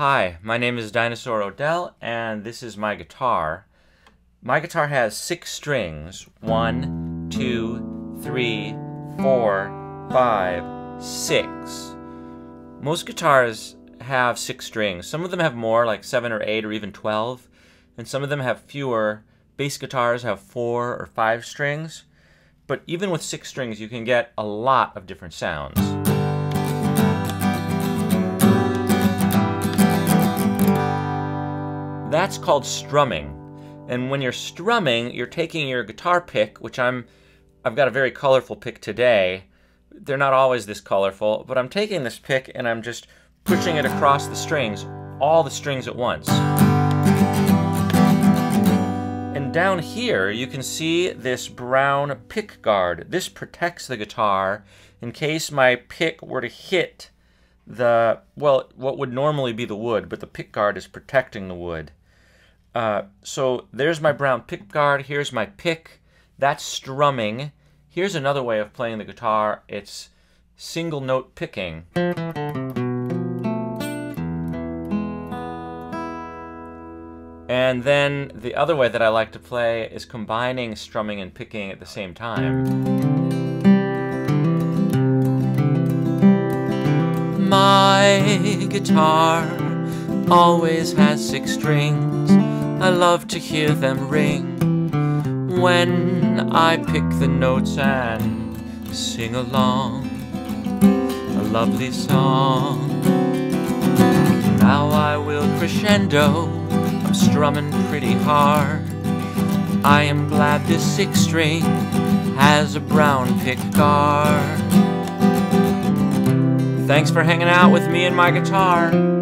Hi, my name is Dinosaur O'Dell, and this is my guitar. My guitar has six strings one, two, three, four, five, six. Most guitars have six strings. Some of them have more, like seven or eight or even 12, and some of them have fewer. Bass guitars have four or five strings, but even with six strings, you can get a lot of different sounds. That's called strumming. And when you're strumming, you're taking your guitar pick, which I'm I've got a very colorful pick today. They're not always this colorful, but I'm taking this pick and I'm just pushing it across the strings, all the strings at once. And down here, you can see this brown pick guard. This protects the guitar in case my pick were to hit the, well, what would normally be the wood, but the pick guard is protecting the wood. Uh, so there's my brown pick guard. Here's my pick. That's strumming. Here's another way of playing the guitar. It's single note picking. And then the other way that I like to play is combining strumming and picking at the same time. My guitar always has six strings. I love to hear them ring when I pick the notes and sing along a lovely song. Now I will crescendo, I'm strumming pretty hard. I am glad this six string has a brown pick guard. Thanks for hanging out with me and my guitar.